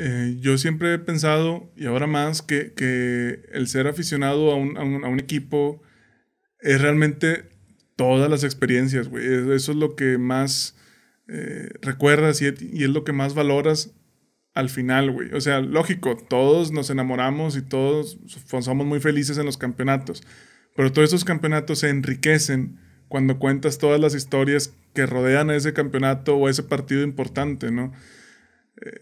eh, yo siempre he pensado, y ahora más, que, que el ser aficionado a un, a un, a un equipo es realmente todas las experiencias, güey. Eso es lo que más eh, recuerdas y, y, es lo que más valoras al final, güey. O sea, lógico, todos nos enamoramos y todos somos muy felices en los campeonatos, pero todos esos campeonatos se enriquecen cuando cuentas todas las historias que rodean a ese campeonato o ese partido importante, ¿no? Eh,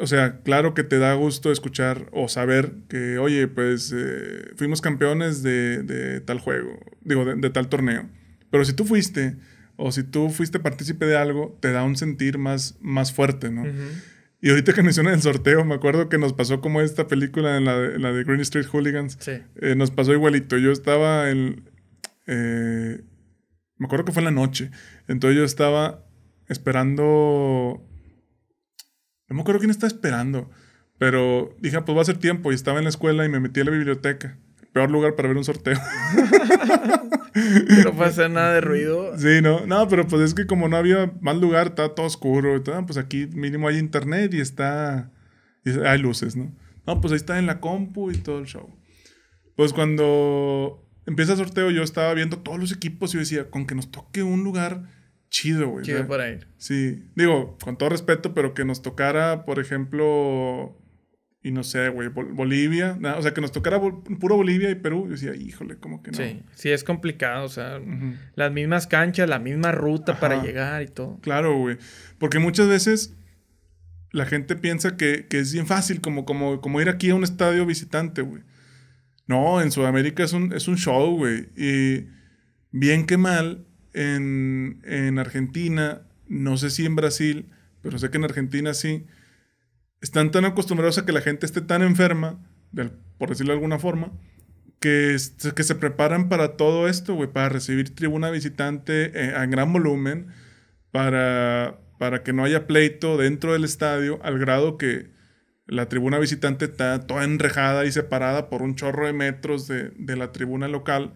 o sea, claro que te da gusto escuchar o saber que, oye, pues eh, fuimos campeones de, de, tal juego, digo, de, de, tal torneo. Pero si tú fuiste o si tú fuiste partícipe de algo, te da un sentir más, más fuerte, ¿no? Uh -huh. Y ahorita que mencionas el sorteo, me acuerdo que nos pasó como esta película en la de, en la de Green Street Hooligans. Sí. Eh, nos pasó igualito. Yo estaba en... Eh, me acuerdo que fue en la noche. Entonces yo estaba esperando no me acuerdo quién estaba esperando. Pero dije, pues va a ser tiempo. Y estaba en la escuela y me metí a la biblioteca. Peor lugar para ver un sorteo. no pasa nada de ruido. Sí, no. No, pero pues es que como no había más lugar, estaba todo oscuro. Todo, pues aquí mínimo hay internet y está. Y hay luces, ¿no? No, pues ahí está en la compu y todo el show. Pues cuando empieza el sorteo, yo estaba viendo todos los equipos y yo decía, con que nos toque un lugar chido, güey. Chido para ir. Sí. Digo, con todo respeto, pero que nos tocara, por ejemplo, y no sé, güey, Bolivia. O sea, que nos tocara puro Bolivia y Perú. Yo decía, híjole, como que no. Sí, sí, es complicado. O sea, uh -huh. las mismas canchas, la misma ruta Ajá. para llegar y todo. Claro, güey. Porque muchas veces la gente piensa que, que es bien fácil, como, como, como ir aquí a un estadio visitante, güey. No, en Sudamérica es un, es un show, güey. Y bien que mal, en, en, Argentina, no sé si en Brasil, pero sé que en Argentina sí, están tan acostumbrados a que la gente esté tan enferma, por decirlo de alguna forma, que, que se preparan para todo esto, güey, para recibir tribuna visitante en, en gran volumen, para, para que no haya pleito dentro del estadio, al grado que la tribuna visitante está toda enrejada y separada por un chorro de metros de, de la tribuna local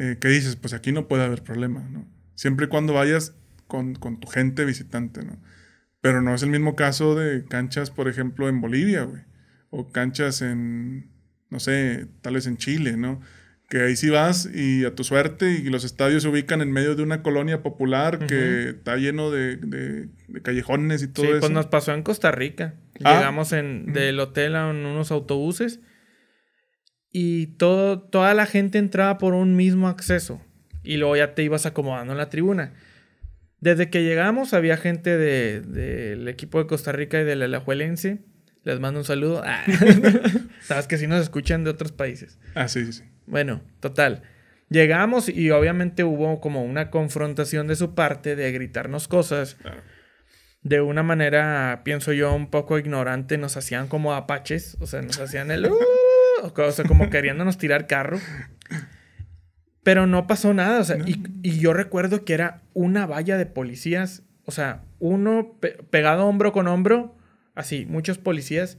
eh, que dices, pues aquí no puede haber problema, ¿no? Siempre y cuando vayas con, con, tu gente visitante, ¿no? Pero no es el mismo caso de canchas, por ejemplo, en Bolivia, güey. O canchas en, no sé, tal vez en Chile, ¿no? Que ahí sí vas y a tu suerte y los estadios se ubican en medio de una colonia popular uh -huh. que está lleno de, de, de, callejones y todo sí, eso. pues nos pasó en Costa Rica. Ah. Llegamos en, uh -huh. del hotel a unos autobuses y todo, toda la gente entraba por un mismo acceso y luego ya te ibas acomodando en la tribuna. Desde que llegamos había gente del de, de equipo de Costa Rica y del Alajuelense. Les mando un saludo. Ah. Sabes que sí nos escuchan de otros países. Ah, sí, sí, sí. Bueno, total. Llegamos y obviamente hubo como una confrontación de su parte de gritarnos cosas. Claro. De una manera, pienso yo, un poco ignorante. Nos hacían como apaches. O sea, nos hacían el... o sea, como queriéndonos tirar carro. Pero no pasó nada, o sea, no. y, y, yo recuerdo que era una valla de policías, o sea, uno pe pegado hombro con hombro, así, muchos policías,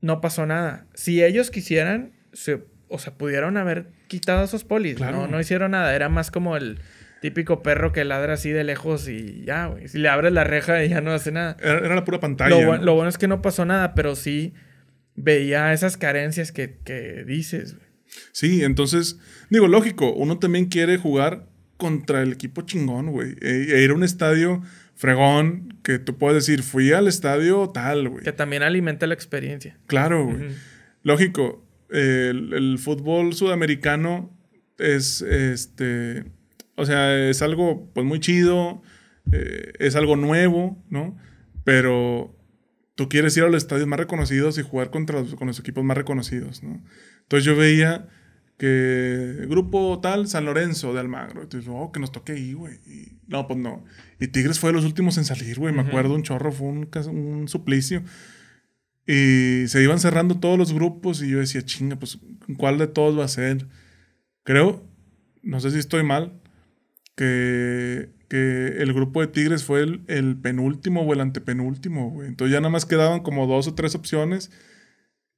no pasó nada. Si ellos quisieran, se, o sea, pudieron haber quitado a esos polis, claro. no, no hicieron nada, era más como el típico perro que ladra así de lejos y ya, güey, si le abres la reja y ya no hace nada. Era, era la pura pantalla. Lo, ¿no? lo, bueno es que no pasó nada, pero sí veía esas carencias que, que dices, güey. Sí, entonces, digo, lógico, uno también quiere jugar contra el equipo chingón, güey. E, e, ir a un estadio fregón que tú puedes decir, fui al estadio tal, güey. Que también alimenta la experiencia. Claro, güey. Uh -huh. Lógico, el, el, fútbol sudamericano es, este, o sea, es algo, pues, muy chido, eh, es algo nuevo, ¿no? Pero tú quieres ir a los estadios más reconocidos y jugar contra los, con los equipos más reconocidos, ¿no? Entonces yo veía que grupo tal, San Lorenzo de Almagro. Entonces, oh, que nos toque ahí, güey. No, pues no. Y Tigres fue de los últimos en salir, güey. Uh -huh. Me acuerdo, un chorro, fue un, un, suplicio. Y se iban cerrando todos los grupos y yo decía, chinga, pues, ¿cuál de todos va a ser? Creo, no sé si estoy mal, que, que el grupo de Tigres fue el, el penúltimo o el antepenúltimo, güey. Entonces ya nada más quedaban como dos o tres opciones.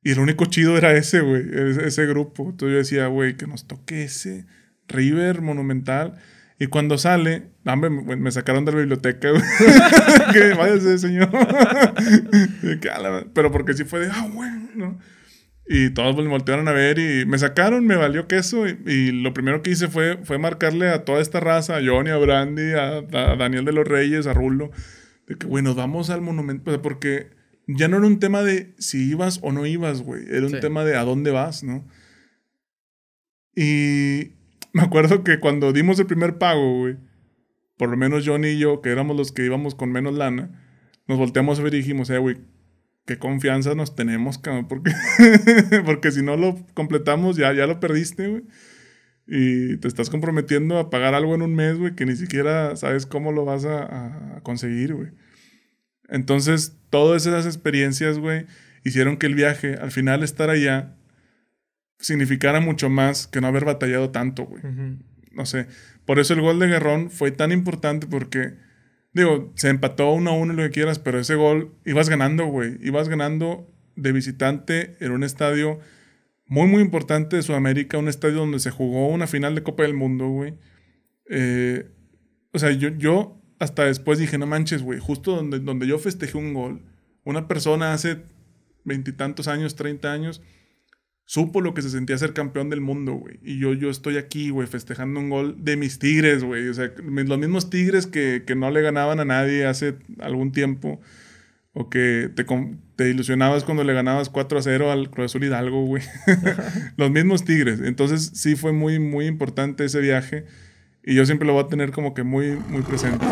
Y el único chido era ese, güey, ese, ese, grupo. Entonces yo decía, güey, que nos toque ese River Monumental. Y cuando sale, hombre, me, me sacaron de la biblioteca, güey. que váyase, señor. Pero porque sí fue de, ah, bueno, ¿no? Y todos me voltearon a ver y me sacaron, me valió queso. Y, y, lo primero que hice fue, fue marcarle a toda esta raza, a Johnny, a Brandy, a, a Daniel de los Reyes, a Rulo, de que, bueno, vamos al monumento. porque ya no era un tema de si ibas o no ibas, güey. Era un sí. tema de a dónde vas, ¿no? Y me acuerdo que cuando dimos el primer pago, güey, por lo menos Johnny y yo, que éramos los que íbamos con menos lana, nos volteamos a ver y dijimos, eh, güey, qué confianza nos tenemos, cabrón, porque, porque si no lo completamos ya, ya lo perdiste, güey. Y te estás comprometiendo a pagar algo en un mes, güey, que ni siquiera sabes cómo lo vas a, a conseguir, güey. Entonces, todas esas experiencias, güey, hicieron que el viaje, al final estar allá, significara mucho más que no haber batallado tanto, güey. Uh -huh. No sé. Por eso el gol de Guerrón fue tan importante porque, digo, se empató uno a uno lo que quieras, pero ese gol ibas ganando, güey. Ibas ganando de visitante en un estadio muy, muy importante de Sudamérica, un estadio donde se jugó una final de Copa del Mundo, güey. Eh, o sea, yo, yo hasta después dije, no manches, güey, justo donde, donde yo festejé un gol, una persona hace veintitantos años, treinta años, supo lo que se sentía ser campeón del mundo, güey. Y yo, yo estoy aquí, güey, festejando un gol de mis tigres, güey. O sea, los mismos tigres que, que, no le ganaban a nadie hace algún tiempo. O que te, te ilusionabas cuando le ganabas 4 a 0 al Cruz Azul Hidalgo, güey. los mismos tigres. Entonces sí fue muy, muy importante ese viaje. Y yo siempre lo voy a tener como que muy, muy presente.